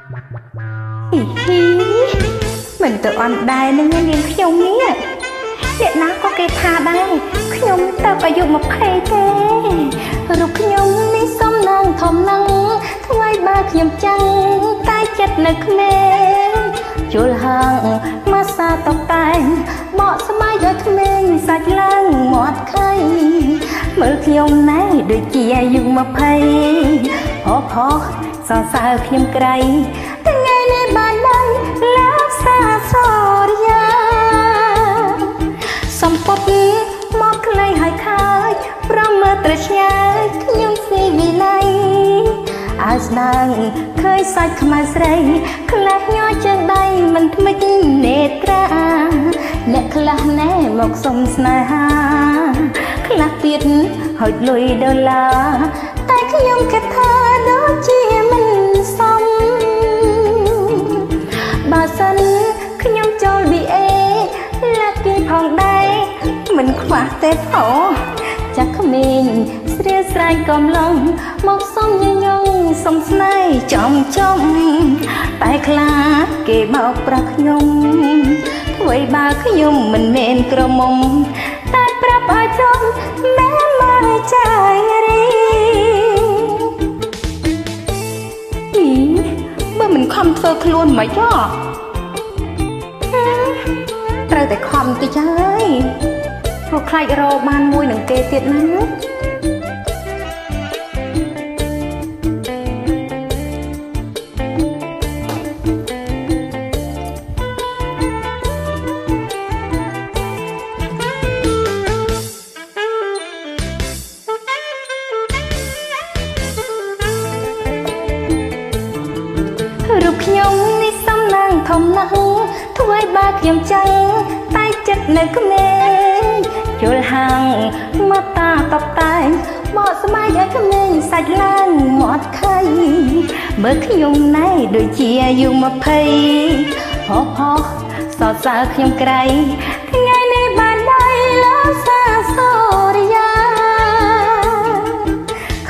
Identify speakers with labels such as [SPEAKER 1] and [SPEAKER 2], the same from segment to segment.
[SPEAKER 1] ហ៊ីហ៊ីមិនទៅអន់ដែរនឹងនាងខ្ញុំនេះអ្នកណាក៏គេថាដែរខ្ញុំទៅអាយុ20ទេរូបខ្ញុំនេះសំណាងធំណាស់ថ្លៃបើខ្ញុំចាំងតែចិត្តនៅក្មេងជុលហាងមកសាតបតែងបកស្បែកឲ្យក្មេងសាច់ឡើងមាត់ខៃមើលខ្ញុំណែដូចជាអាយុ20ផុសផុ សសរសើរខ្ញុំក្រៃថ្ងៃនេះបានដៃឡាសាសរិយាសំពត់មកក្លែងហើយខើចប្រមើត្រឆ្ងាយខ្ញុំស៊ីវិល័យអើស្ដាងឃើញសាច់ខ្មៅស្រីខ្លះញ័រជើងដៃមិនថ្មិចនេត្រាអ្នកខ្លះណែមកសុំស្នេហាខ្លះទៀតហុចលុយដុល្លារតែខ្ញុំគិតថា មិនខ្វះទេផងចាក់ក្មេងស្រៀលស្រែកកំឡុងមកសុំញញងសុំស្នេហ៍ចំចំតែខ្លាចគេបោកប្រាស់ខ្ញុំធ្វើបើខ្ញុំមិនមែនក្រមុំតែប្រាប់ឲ្យចង់មែនមកចាយរីអីបើមិនខំធ្វើខ្លួនមិនចោះត្រូវតែខំតិចហើយ ព្រោះខ្លាចរកបានមួយនឹងគេទៀតណារូបខ្ញុំនេះសំណាងធំណាស់ធ្វើឲ្យបើខ្ញុំចឹងតែចិត្តនៅក្មេង ជុលហាងមកតាតបតែងបកស្បែកឲ្យក្មេងសាច់ឡើងមាត់ខៃមើលខ្ញុំណែដូចជាអាយុ20ហោះហោះសរសើរខ្ញុំក្រៃថ្ងៃនេះបានដៃលោសាសូរិយា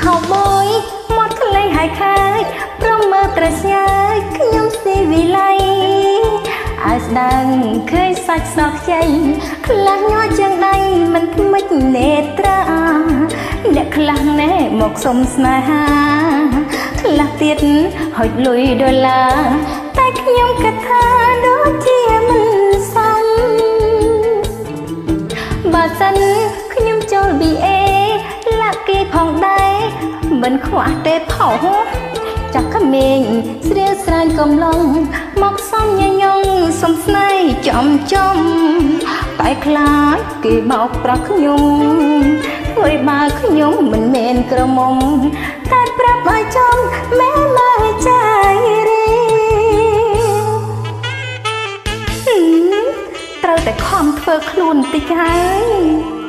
[SPEAKER 1] ខោបយមាត់ក្លែងហើយខាយប្រមើត្រស្ញាយខ្ញុំស៊ីវិល័យអើស្ដាងឃើញសាច់សក់ខ្ចីខ្លះញ័រជាងដៃមិនថ្មិចនេត្រាអ្នកខ្លះណែមកសុំស្នេហាខ្លះទៀតហុចលុយដុល្លារតែខ្ញុំគិតថាដូចជាមិនសមបើសិនខ្ញុំចូល BA លាក់គេផងដែរមិនខ្វះទេផុសចាក់ក្មេងស្រៀលស្រាញកំឡុងមកសំញញង សំស្នេហ៍ចំចំតែខ្លាចគេបោកប្រាស់ខ្ញុំធ្វើឲ្យបើខ្ញុំមិនមែនក្រមុំតែប្រាប់ឲ្យចំមែនមកចាយរីហឹមត្រូវតែខំធ្វើខ្លួនតិចហើយ